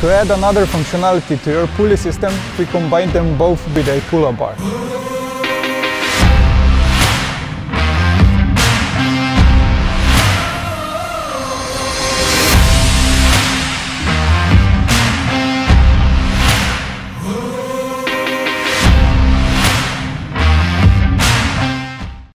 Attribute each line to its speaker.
Speaker 1: To add another functionality to your pulley system, we combine them both with a pull-up bar.